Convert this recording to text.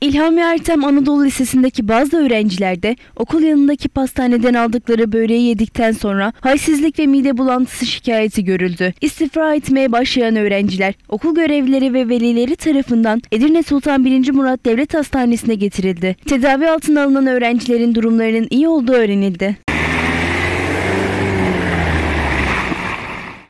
İlhami Ertem Anadolu Lisesi'ndeki bazı öğrencilerde okul yanındaki pastaneden aldıkları böreği yedikten sonra halsizlik ve mide bulantısı şikayeti görüldü. İstifra etmeye başlayan öğrenciler okul görevlileri ve velileri tarafından Edirne Sultan 1. Murat Devlet Hastanesi'ne getirildi. Tedavi altına alınan öğrencilerin durumlarının iyi olduğu öğrenildi.